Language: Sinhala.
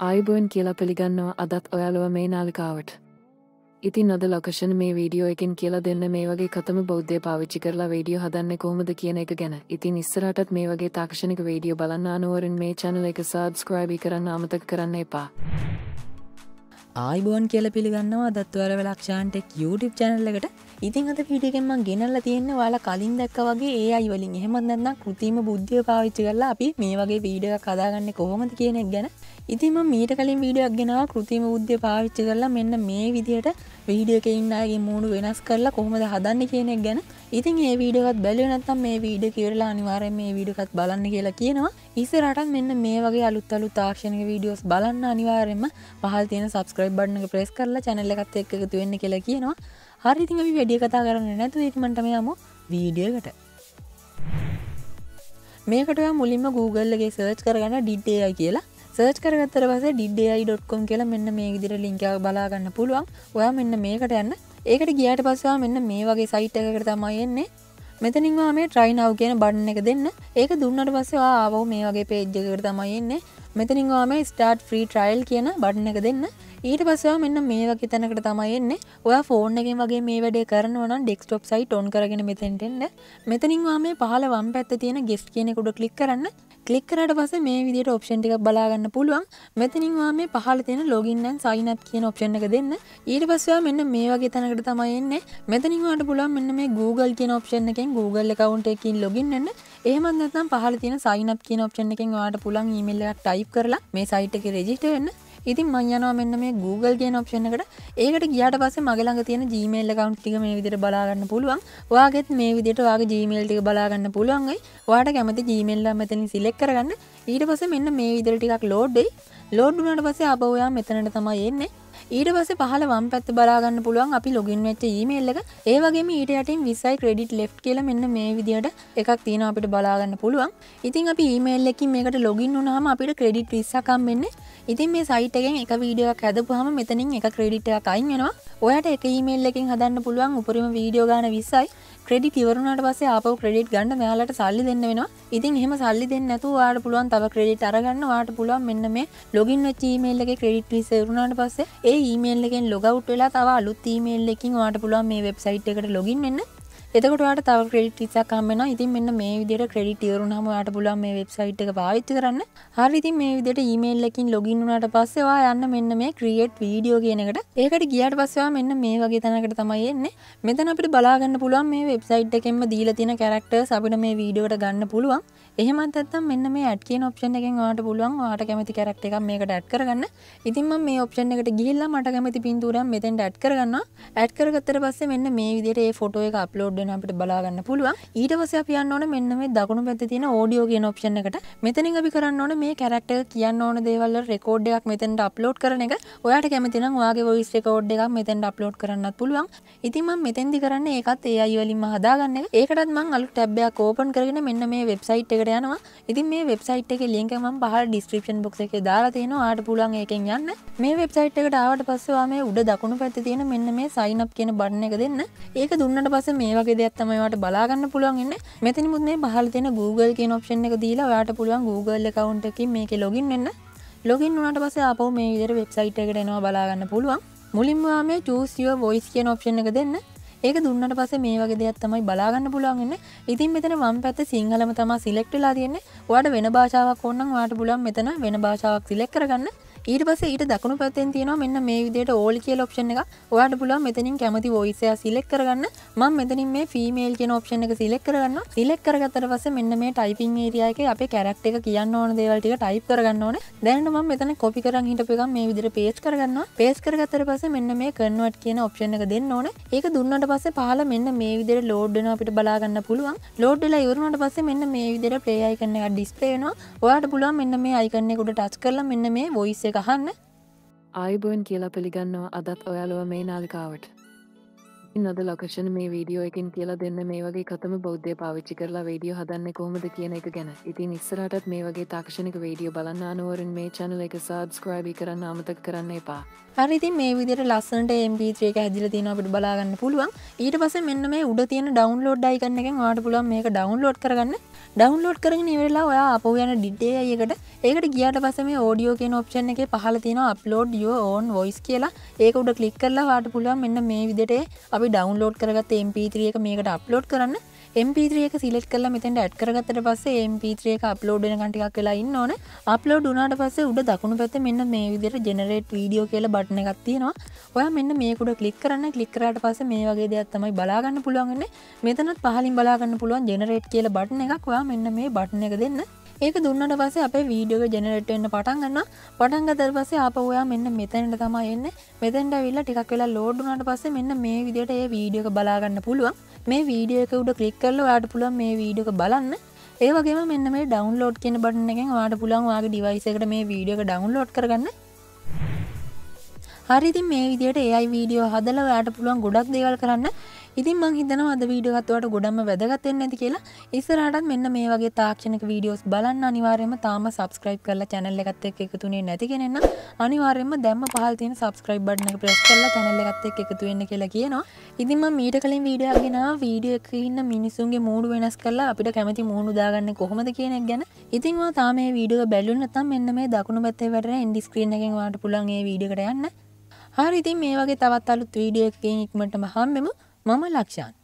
ආයිබෝන් කියලා පිළිගන්නවා අදත් ඔයාලුව මේ නාලිකාවට. ඉතින් අද ලොකෂන මේ වීඩියෝ එකින් කියලා දෙන්න මේ වගේ කතම බෞද්ධය පාවිච්චි කරලා වීඩියෝ හදන්න කොහොමද කියන එක ගැන ඉතින් ඉස්සරටත් මේ වගේ තාක්ෂණික වීඩියෝ බලන්න අනුවරින් මේ චැනල එක සබස්ක්‍රයිබි කරන්න අමතක කරන්න එපා. ආයිබෝන් කියල පිළිගන්නවා දත්වර ලක්ෂාන්ටෙක් YouTube චැනල්ලකට ඉතින් අද පිටිගෙන්ම ගෙනල්ල තියෙන වාලා කලින් දැක්ක වගේ ඒ අයි වලින්. එහෙමත්න්න කෘතිම බුද්ධිය පාවිච්චි කරලා අපි මේ වගේ වීඩිය කදාගන්න කොහොමද කියනෙක් ගැන. ඉතිම මීට කලින් වීඩියක් ගෙනවා. කෘතිම බුද්ධ්‍ය පාවිච්චි කරලා මෙන්න මේ විදිහට වීඩියක ඉන්නගේ මූුණු වෙනස් කරලා කොහොමද හදන්න කියනෙක් ගැන. ඉතින් ඒ වීඩියකත් බැලිය නත්තම් මේ වීඩ කියරලා අනිවාරය මේ වීඩකත් බලන්න කියලා කියනවා. ඉස්සරටත් මෙන්න මේ වගේ අලුත් අලු තාක්ෂණක වීඩියෝස් බලන්න අනිවාරෙන්ම පහල් තියෙන සබස්ක්‍රයිබ් බඩ්නක ප්‍රෙස් කරලා චැනල්ලකත් එක්කතු වෙන්න කියලා කියනවා. හරිතින් අපි වැඩිය කතා කරන්න නැතු ඒටමටම යමු වීඩියකට මේකට මුලින්ම Googleගේ සර්ච් කරගන්න ඩිඩ්ඩේයි කියලා. සර්ච් කරගත්තර පස ඩිඩයි.කොම් කියලා මෙන්න මේ විදිර ලිංකාව බලාගන්න පුළුවන්. ඔයා මෙන්න මේකට යන්න. ඒකට ගියට පස්වා මෙන්න මේ වගේ සයිට් එකකට තමයි එන්නේ. මෙතනින්වා මේ ට්‍රයිනාව කියන බඩන එක දෙන්න. ඒක දුන්නට පස්සේ ආවෝ මේ වගේ පේජ්ජකට තමයි එන්නේ. මෙතනින්වා මේ ස්ටාර්ට් ෆ්‍රී ට්‍රයිල් කියන බඩන එක දෙන්න. ඊට පස්වා මෙන්න මේ වගේ තැනකට තමයි එන්නේ. ඔයා ෆෝන් එකෙන් වගේ මේ වැඩේ කරනවන ඩෙක්ස්ටොප් සයි ටොන් කරගෙන මෙතෙන්ටෙන්න මෙතනින්වා මේ පහල වම් පැත්ත තියෙන ගෙස්ට කියනෙකුඩ කලික් කරන්න. කලික්කරට පස මේ විදිට ඔප්ෂන් ටික බලාගන්න පුළුවන්. මෙතනින්වා මේ පහල තියෙන ලොගින්නන් සයිනත් කියන ඔප්ෂන් එක දෙන්න. ඊට පස්වා මෙන්න මේ වගේ තැනකට තමයින්නේ මෙතනිවාට පුළුවන් මෙන්න මේ Google කියන ඔප්ෂන් එකෙන් Google කවුන්ට එකින් ලොගින්න්න ඒමත් නැතම් පහල තියෙන සයිනත් කියන ඔප්ෂන් එකෙන් වාට පුළන් ඊමල්ල ටයිප් කරලා මේ සයිට එක රෙජිට වෙන්න. ඉතින් මංයනවා මෙන්න මේ Google කියන ඔප්ෂන් එකට ඒකට ගියාට පස්සේ මගළඟ තියෙන Gmail account ටික මේ විදිහට බලාගන්න පුළුවන්. ඔයාගෙත් මේ විදිහට ඔයාගේ Gmail ටික බලාගන්න පුළුවන් වෙයි. ඔයාට කැමති Gmail එක මෙතනින් select කරගන්න. ඊට පස්සේ මෙන්න මේ විදිහට ටිකක් load වෙයි. load වුණාට පස්සේ ආපහු ඔයා මෙතනට තමයි එන්නේ. ඊට පස්ස පහල වම් පැත්ත බලාගන්න පුළුවන් අපි ලොගින් වෙච්ච ඊමේල් එක. ඒවගේ ඊට යටින් විසයි ක්‍රඩිට් ලෙෆ් කියල මෙන්න මේ විදිට එකක් තියෙන අපිට බලාගන්න පුළුවන්. ඉතින් අපි ඊමේල් එකින් මේකට ලොගින් වුනාම අපිට ක්‍රඩිට් විස්සකම් වෙන්න. ඉතින් මේ සයිටගෙන් එක වීඩියක් හැදපුහම මෙතනින් එක ක්‍රඩිට අයින් වෙනවා. ඔයට එක ඊමේල් එකින් හදන්න පුළුවන් උපරිම වීඩියෝ ගාන විස්සයි ක්‍රඩි ඉවරුණට පස්සේ අප ක්‍රඩිට් ගන්න මෙයාලට සල්ලි දෙන්න වෙනවා. ඉතින් එහෙම සල්ලි දෙන්න ඇතු වාට පුළුවන් තව ක්‍රඩිට් අරගන්න. වාට පුළුවන් මෙන්න මේ ලොගින් වෙච් ඊමේල්ලගේ ක්‍රඩිට් විසරුණට පස්සේ ඒ ඊමේල් එකෙන් ලොගවට් වෙලා තව අලුත් ඊමේල් එකින් වාට පුළුවන් මේ වෙබ්සයිට් එකට ලොගින් වෙන්න. එතකට තව ක්‍රඩිට ිසක්කම්මෙන ඉතින් මෙන්න මේ විදිට ක්‍රඩිට යරුණහම යට පුලන් මේ වෙබ්සයිට් එක පාවිච්ච කරන්න. හරිති මේ විදිට ඊමේල්ලකින් ලොගින්ුනට පස්සවා යන්න මෙන්න මේ ක්‍රියට් වීඩියෝ කියනකට ඒකට ගියට පස්සවා මෙන්න මේ වගේ තැනකට තමයි එන්නේ. මෙතන අපිට බලාගන්න පුළුවන් මේ වෙබ්සයිට් එකෙන්ම දීල තින කැරක්ට අපිට මේ වීඩියෝට ගන්න පුළුවන්. එහෙමත් ඇත්තම් මෙන්න මේ ඇඩ් කියන ඔප්ෂන් එකෙන් වාට පුළුවන් වාට කැමති කරක්ට එකක් මේකට ඇඩ් කරගන්න. ඉතින්ම මේ ඔප්ෂන් එකට ගිහිල්ලා මට කැමති පින්තූරම් මෙතෙන්ට ඇඩ් කරගන්න ඇඩ් කරගත්තර පස්සේ මෙන්න මේ විදිහට ඒ ෆොටෝ එක අප්ලෝඩ් වෙන අපිට බලාගන්න පුළුවන්. ඊට පස්සේ අපි යන්න ඕනේ මෙන්න මේ දකුණු පැත්තේ තියෙන ඕඩියෝ කියන ඔප්ෂන් එකට. මෙතනින් අපි කරන්න ඕනේ මේ කැරක්ටර් කියන්න ඕන දේවල් වල රෙකෝඩ් එකක් මෙතෙන්ට අප්ලෝඩ් කරන එක. ඔයාට කැමති නම් ඔයාගේ වොයිස් රෙකෝඩ් එකක් මෙතෙන්ට අප්ලෝඩ් කරන්නත් පුළුවන්. ඉතින් මම මෙතෙන්දි කරන්නේ ඒකත් AI වලින්ම හදාගන්න එක. ඒකටත් මම අලුත් ටැබ් එකක් ඕපන් කරගෙන මෙන්න මේ වෙබ්සයිට් එකට යනවා. ඉතින් මේ වෙබ්සයිට් එක ලින්ක ම පහල් ඩිස්ක්‍රපෂන් බොක්ස එක දාලා තියෙන ආට පුලන් එකෙන් යන්න. මේ වෙබ්සයිට් එකට ආවට පස්සවා මේ උඩ දකුණු පැත්ත තියෙන මෙන්න මේ සයිනප් කියන බඩන එක දෙන්න. ඒක දුන්නට පස මේ වගේ දෙයක්ත්තමයිට බලාගන්න පුළුවන් එන්න මෙතිනිමුත් මේ පහල තියෙන Google කියන ඔප්ෂන් එක දීලා යාට පුළුවන් Google කවුන්ට එක මේක ලොගින් වෙන්න. ලොගින් වනට පස අප මේ විදර වෙබ්සයිට් එකට එනවා බලාගන්න පුළුවන්. මුලින්වා මේ චූසිව වොයිස් කියන ඔප්ෂන් එක දෙන්න. ඒක දුන්නට පස මේ වගේ දෙයක් තමයි බලාගන්න පුළුවන්ගන්න ඉතින් මෙතන වම් පැත්ත සිංහලම තම සිලෙක්ටලා තියන්නේ. වාට වෙන භාෂාවක් ඔන්න වාට පුලන් මෙතන වෙන භාෂාවක් සිලෙක් කරගන්න. ඊට පස ඊට දකුණු පැත්තෙන් තියෙනවා මෙන්න මේ විදියට ඕලි කියල ඔප්ෂන් එක ඔයාට පුළුවන් මෙතනින් කැමති වොයිසය සිලෙක් කරගන්න. මම මෙතනින් මේ ෆීමේල් කියන ඔප්ෂන් එක සිලෙක් කරගන්න සිලෙක් කරගත්තට පස්සේ මෙන්න මේ ටයිපිං ඒරියා එකේ අපේ කැරක්ටර් එක කියන්න ඕන දේවල් ටික ටයිප් කරගන්න ඕනේ. දැන් මම මෙතන කොපි කරන් හිටපු එක මේ විදිහට පේස්ට් කරගන්නවා. පේස්ට් කරගත්තට පස්සේ මෙන්න මේ කන්වර්ට් කියන ඔප්ෂන් එක දෙන්න ඕනේ. ඒක දුන්නට පස්සේ පහළ මෙන්න මේ විදිහට ලෝඩ් වෙනවා අපිට බලා ගන්න පුළුවන්. ලෝඩ් වෙලා ඉවරුනට පස්සේ මෙන්න මේ විදිහට ප්ලේ අයිකන් එක ඩිස්ප්ලේ වෙනවා. ඔයාලට පුළුවන් මෙන්න මේ අයිකන් එක උඩ ටච් කරලා මෙන්න මේ වොයිස් එක අහන්න ආයිබෝන් කියලා පිළිගන්නවා අදත් ඔයාලුව මේ නාලිකාවට. නද ලකෂණ මේ වීඩියෝ එකින් කියලා දෙන්න මේ වගේ කතම බෞද්ධය පාවිච්චි කරලා වීඩියෝ හදන්න කොහොමද කියන එක ගැන. ඉතින් ඉස්සරටත් මේ වගේ තාක්ෂණක වීඩියෝ බලන්න අනුවරින් මේ චැනල එක සබස්ක්‍රයිබි කරන්න අමතක කරන්න එපා. හරිති මේ විදිට ලස්සට MP3 එක හැදිල තියෙන අපිට බලාගන්න පුළුවන්. ඊට පස මෙන්න මේ උඩ තියෙන ඩවන්ලෝඩ් අයිකන්න එක වාට පුළුවන් මේක ඩවන්ලෝඩ් කරගන්න. ඩවන්ලෝඩ් කරගෙන නිවෙලා ඔයා අප යන ඩිටේ අයකට ඒකට ගියට පස මේ ෝඩියෝ කියෙන ඔප්ෂන් එක පහල තියෙන අප්ලෝඩ් යෝ ඕන් වොයිස් කියලා. ඒක උඩ කලික් කරලා වාට පුළුවන් මෙන්න මේ විදිට අපි ඩවන්ලෝඩ් කරගත් MP3 එක මේකට අප්ලෝඩ් කරන්න MP3 එක සිලෙට් කරලා මෙතෙන්ට ඇඩ් කරගත්තට පස්සේ MP3 එක අප්ලෝඩ් වෙන කටිකක් වෙලා ඉන්න ඕන අප්ලෝඩ් වුණාට පස්සේ උඩ දකුණු පැත්තේ මෙන්න මේ විදිහට ජෙනරේට් වීඩියෝ කියලා බටන් එකක් තියෙනවා. ඔයා මෙන්න මේක උඩ ක්ලික් කරන්න ක්ලික් කරාට පස්සේ මේ වගේ දෙයක් තමයි බලා ගන්න පුළුවන් වෙන්නේ. මෙතනත් පහලින් බලා ගන්න පුළුවන් ජෙනරේට් කියලා බටන් එකක්. ඔයා මෙන්න මේ බටන් එක දෙන්න. ඒක දුන්නට පස්සේ අපේ වීඩියෝ ජෙනරේට් වෙන්න පටන් ගන්නවා. පටන් ගත්තට පස්සේ ආපහු ඔයා මෙන්න මෙතනට තමයි එන්නේ. මෙතෙන්ට ඇවිල්ලා ටිකක් වෙලා ලෝඩ් වුණාට පස්සේ මෙන්න මේ විදිහට ඒ වීඩියෝ එක බලා ගන්න පුළුවන්. මේ වීඩියෝ එක උඩ ක්ලික් කරලා ඔයාට පුළුවන් මේ වීඩියෝ එක බලන්න. ඒ වගේම මෙන්න මේ ඩවුන්ලෝඩ් කියන බටන් එකෙන් ඔයාට පුළුවන් ඔයාගේ ඩිවයිස් එකට මේ වීඩියෝ එක ඩවුන්ලෝඩ් කරගන්න. හරි ඉතින් මේ විදිහට AI වීඩියෝ හදලා ඔයාට පුළුවන් ගොඩක් දේවල් කරන්න. ඉතින් මං හිතනවා අද වීඩියෝ එකත් ඔයාලට ගොඩක්ම වැදගත් වෙන්නේ නැති කියලා. ඉස්සරහටත් මෙන්න මේ වගේ තාක්ෂණික වීඩියෝස් බලන්න අනිවාර්යයෙන්ම තාම subscribe කරලා channel එකත් එක්ක එකතුනේ නැති කෙනෙක් නම් අනිවාර්යයෙන්ම දැම්ම පහළ තියෙන subscribe button එක press කරලා channel එකත් එක්ක එකතු වෙන්න කියලා කියනවා. ඉතින් මම මීට කලින් වීඩියෝ එකක් ගෙනාවා වීඩියෝ එකේ ඉන්න මිනිසුන්ගේ මූඩු වෙනස් කරලා අපිට කැමති මූණු දාගන්නේ කොහොමද කියන එක ගැන. ඉතින් ඔයා තාම මේ වීඩියෝ එක බැලුවේ නැත්නම් මෙන්න මේ දකුණු පැත්තේ වැටෙන end screen එකෙන් ඔයාලට පුළුවන් මේ වීඩියෝ එකට යන්න. හරි ඉතින් මේ වගේ තවත් අලුත් වීඩියෝ එකකින් ඉක්මනටම හම්බෙමු මම ලක්ෂාන්